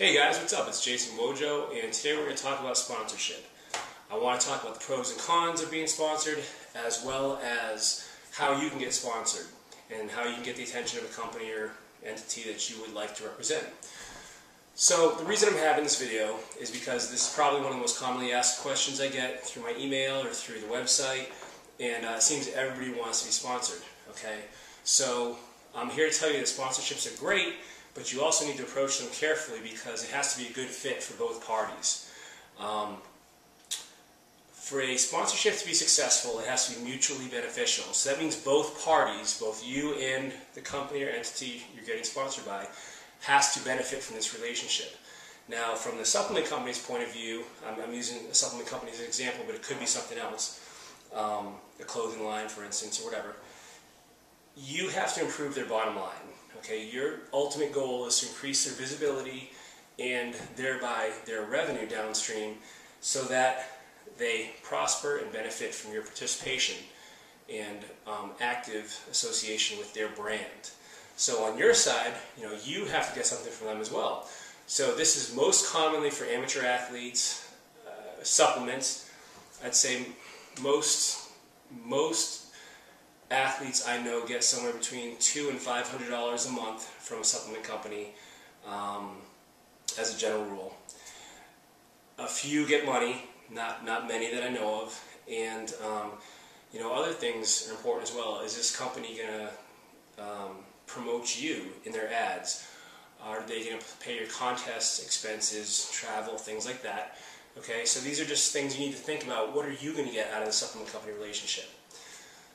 Hey guys, what's up? It's Jason Wojo, and today we're going to talk about sponsorship. I want to talk about the pros and cons of being sponsored, as well as how you can get sponsored, and how you can get the attention of a company or entity that you would like to represent. So the reason I'm having this video is because this is probably one of the most commonly asked questions I get through my email or through the website, and uh, it seems everybody wants to be sponsored. Okay, so I'm here to tell you that sponsorships are great, but you also need to approach them carefully because it has to be a good fit for both parties. Um, for a sponsorship to be successful, it has to be mutually beneficial. So that means both parties, both you and the company or entity you're getting sponsored by, has to benefit from this relationship. Now, from the supplement company's point of view, I'm, I'm using a supplement company as an example, but it could be something else, um, a clothing line, for instance, or whatever. You have to improve their bottom line. Okay, your ultimate goal is to increase their visibility and thereby their revenue downstream so that they prosper and benefit from your participation and um, active association with their brand. So on your side, you know, you have to get something from them as well. So this is most commonly for amateur athletes, uh, supplements. I'd say most most athletes I know get somewhere between two and five hundred dollars a month from a supplement company, um, as a general rule. A few get money, not not many that I know of, and um, you know other things are important as well. Is this company gonna um, promote you in their ads? Are they to pay your contest expenses, travel, things like that? Okay, so these are just things you need to think about. What are you going to get out of the supplement company relationship?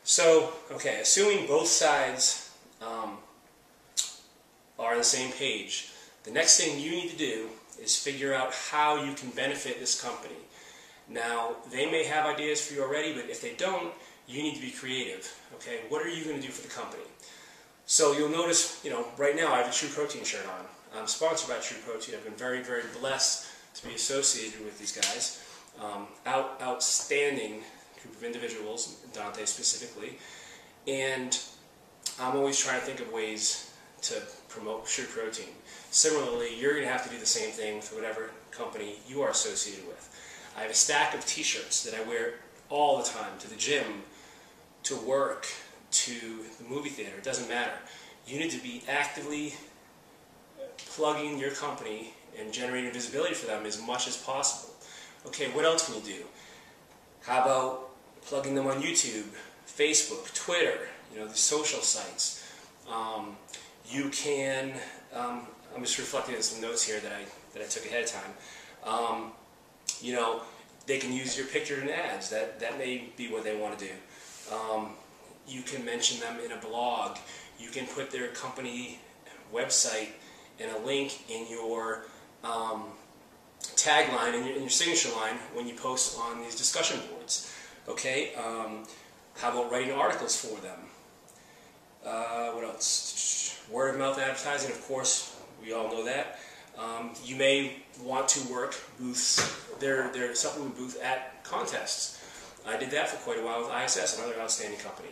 So, okay, assuming both sides um, are on the same page, the next thing you need to do is figure out how you can benefit this company. Now, they may have ideas for you already, but if they don't, you need to be creative. Okay, what are you going to do for the company? So you'll notice, you know, right now I have a True Protein shirt on. I'm sponsored by True Protein. I've been very, very blessed to be associated with these guys. Um, out, outstanding group of individuals, Dante specifically, and I'm always trying to think of ways to promote True Protein. Similarly, you're going to have to do the same thing with whatever company you are associated with. I have a stack of t-shirts that I wear all the time to the gym, to work, to the movie theater. It doesn't matter. You need to be actively plugging your company and generating visibility for them as much as possible. Okay, what else can you do? How about plugging them on YouTube, Facebook, Twitter, you know, the social sites. Um, you can, um, I'm just reflecting on some notes here that I, that I took ahead of time. Um, you know, they can use your picture in ads. That, that may be what they want to do. Um, you can mention them in a blog. You can put their company website and a link in your um, tagline your, in your signature line when you post on these discussion boards. Okay, um, how about writing articles for them? Uh, what else? Word of mouth advertising, of course, we all know that. Um, you may want to work booths, their, their supplement booth at contests. I did that for quite a while with ISS, another outstanding company.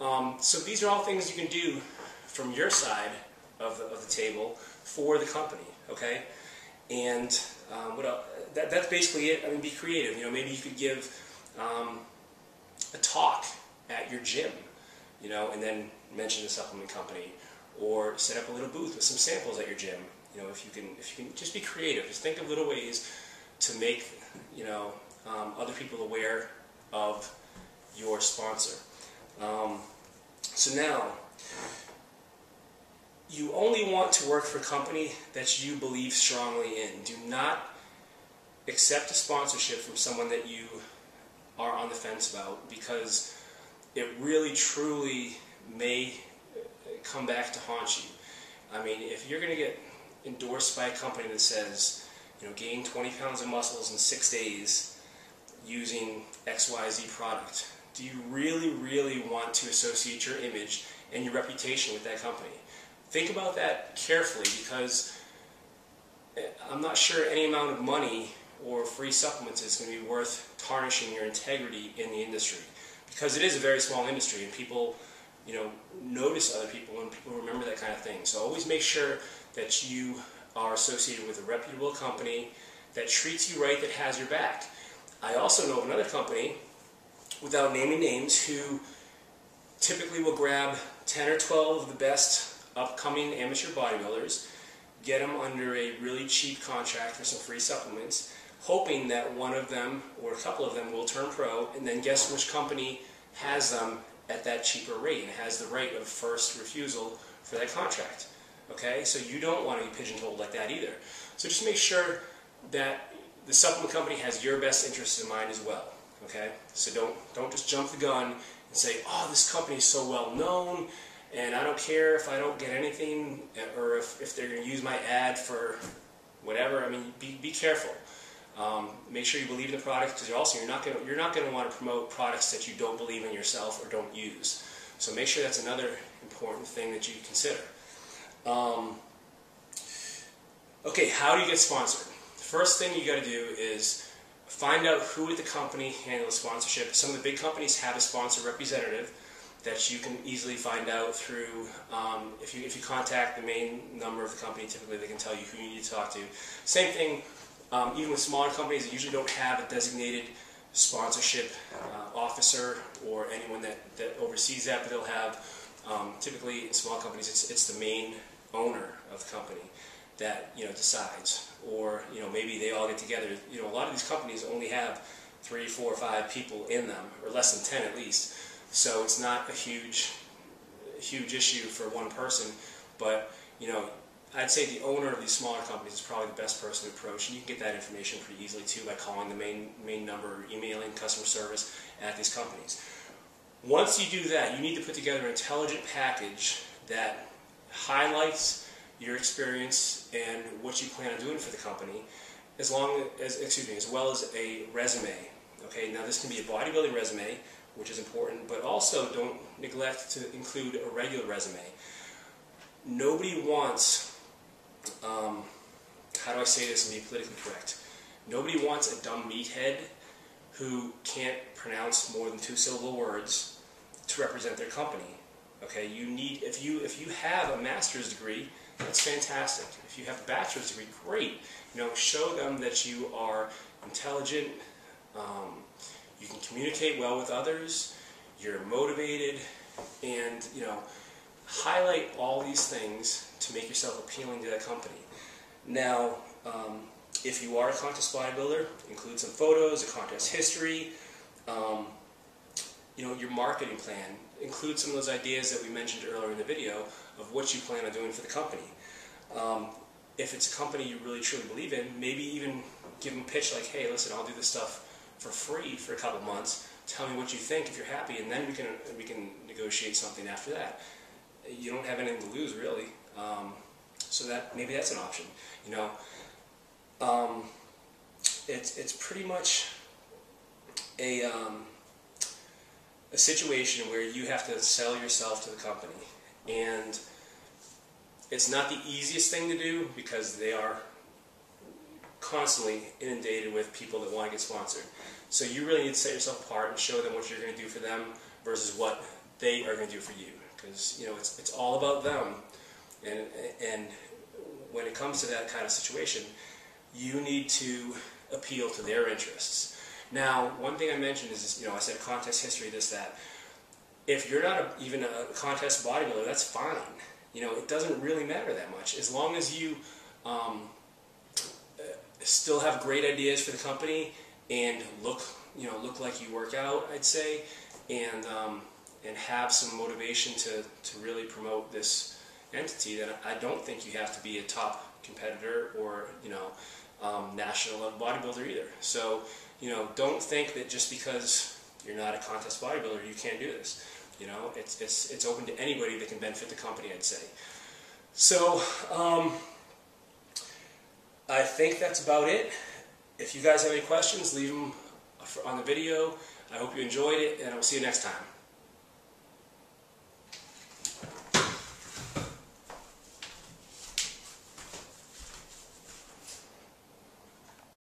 Um, so these are all things you can do from your side of the, of the table for the company, okay? And um, what else? That, that's basically it. I mean, be creative. You know, maybe you could give um, a talk at your gym, you know, and then mention the supplement company, or set up a little booth with some samples at your gym. You know, if you can, if you can just be creative, just think of little ways to make, you know, um, other people aware of your sponsor. Um, so now, you only want to work for a company that you believe strongly in. Do not accept a sponsorship from someone that you are on the fence about because it really truly may come back to haunt you. I mean, if you're going to get endorsed by a company that says, you know, gain 20 pounds of muscles in six days using XYZ product, do you really, really want to associate your image and your reputation with that company? Think about that carefully because eh, I'm not sure any amount of money or free supplements is going to be worth tarnishing your integrity in the industry because it is a very small industry and people you know notice other people and people remember that kind of thing so always make sure that you are associated with a reputable company that treats you right, that has your back. I also know of another company, without naming names, who typically will grab 10 or 12 of the best upcoming amateur bodybuilders, get them under a really cheap contract for some free supplements, hoping that one of them or a couple of them will turn pro, and then guess which company has them at that cheaper rate and has the right of first refusal for that contract. Okay, so you don't want to be pigeonholed like that either. So just make sure that the supplement company has your best interests in mind as well. Okay, so don't don't just jump the gun and say, oh, this company is so well known, and I don't care if I don't get anything, eh, or if, if they're going to use my ad for whatever. I mean, be, be careful. Um, make sure you believe in the product because you're also you're not going you're not going to want to promote products that you don't believe in yourself or don't use. So make sure that's another important thing that you consider. Um, okay, how do you get sponsored? First thing you got to do is find out who at the company handles sponsorship. Some of the big companies have a sponsor representative that you can easily find out through um, if you if you contact the main number of the company. Typically, they can tell you who you need to talk to. Same thing, um, even with smaller companies they usually don't have a designated sponsorship uh, officer or anyone that, that oversees that, but they'll have um, typically in small companies it's it's the main owner of the company that you know decides, or you know maybe they all get together. You know, a lot of these companies only have three, four, five people in them, or less than ten at least. So it's not a huge, huge issue for one person. But you know, I'd say the owner of these smaller companies is probably the best person to approach, and you can get that information pretty easily too by calling the main main number, or emailing customer service at these companies. Once you do that, you need to put together an intelligent package that highlights your experience and what you plan on doing for the company, as long as excuse me, as well as a resume. Okay, now this can be a bodybuilding resume, which is important, but also don't neglect to include a regular resume. Nobody wants, um, how do I say this and be politically correct? Nobody wants a dumb meathead who can't pronounce more than two syllable words to represent their company. Okay, you need if you if you have a master's degree, that's fantastic. If you have a bachelor's degree, great. You know, show them that you are intelligent, um, you can communicate well with others, you're motivated, and you know, highlight all these things to make yourself appealing to that company. Now, um, if you are a contest bodybuilder, include some photos, a contest history, um, you know, your marketing plan. Include some of those ideas that we mentioned earlier in the video of what you plan on doing for the company. Um, if it's a company you really truly believe in, maybe even give them a pitch like, hey, listen, I'll do this stuff for free for a couple months. Tell me what you think if you're happy, and then we can we can negotiate something after that. You don't have anything to lose really, um, so that maybe that's an option. You know, um, it's it's pretty much a um, a situation where you have to sell yourself to the company, and it's not the easiest thing to do because they are constantly inundated with people that want to get sponsored. So you really need to set yourself apart and show them what you're going to do for them versus what they are going to do for you. Because you know it's it's all about them, and and when it comes to that kind of situation, you need to appeal to their interests. Now, one thing I mentioned is, you know, I said contest history, this, that. If you're not a, even a contest bodybuilder, that's fine. You know, it doesn't really matter that much. As long as you um, still have great ideas for the company and look, you know, look like you work out, I'd say, and um, and have some motivation to, to really promote this entity, then I don't think you have to be a top competitor or, you know, um, national level bodybuilder either. So, you know, don't think that just because you're not a contest bodybuilder, you can't do this. You know, it's, it's, it's open to anybody that can benefit the company, I'd say. So, um, I think that's about it. If you guys have any questions, leave them on the video. I hope you enjoyed it, and I will see you next time.